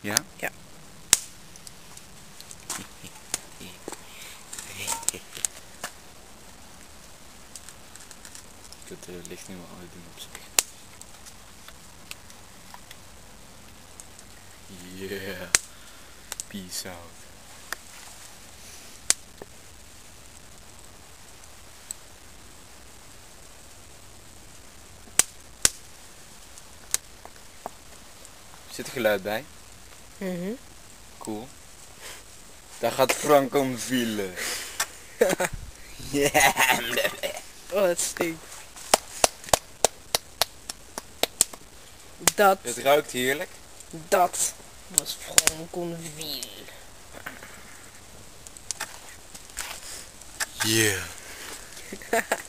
Ja? Ja. Ik het licht niet meer uitdoen op zich. Yeah. Peace out. Zit er geluid bij? Mhm. Cool. Daar gaat Frank om vielen. Ja. Oh, stinkt. Dat, Het ruikt heerlijk. dat was Franconville. Yeah.